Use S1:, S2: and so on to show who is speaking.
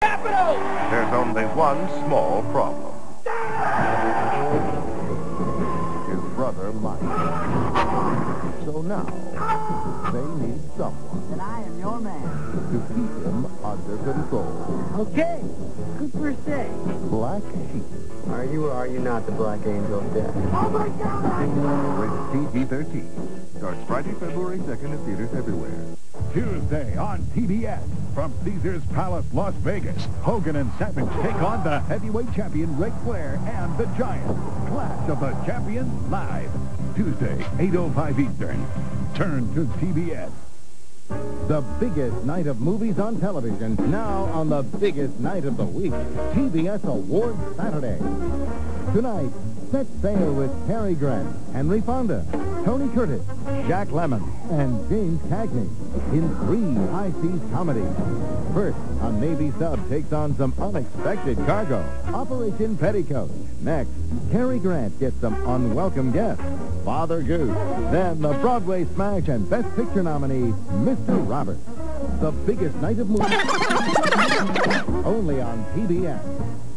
S1: There's only one small problem. His brother, Mike. So now, they need someone
S2: And I am your man.
S1: to keep him under control.
S2: Okay. Good first day.
S1: Black Sheep,
S3: Are you or are you not the Black Angel of Death?
S2: Oh, my God!
S1: Rated PG-13. Starts Friday, February 2nd at theaters everywhere.
S4: Tuesday on TBS from Caesars Palace, Las Vegas. Hogan and Savage take on the heavyweight champion Ric Flair and the Giant. Clash of the Champions live. Tuesday, 8.05 Eastern. Turn to TBS. The biggest night of movies on television, now on the biggest night of the week, TBS Awards Saturday. Tonight, set sail with Cary Grant, Henry Fonda, Tony Curtis, Jack Lemmon, and James Cagney in three high seas comedies. First, a Navy sub takes on some unexpected cargo, Operation Petticoat. Next, Cary Grant gets some unwelcome guests, Father Goose. Then the Broadway smash and Best Picture nominee, Mr. Roberts. The biggest night of movies. Only on TBS.